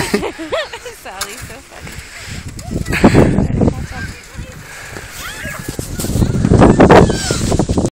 Sally, so funny.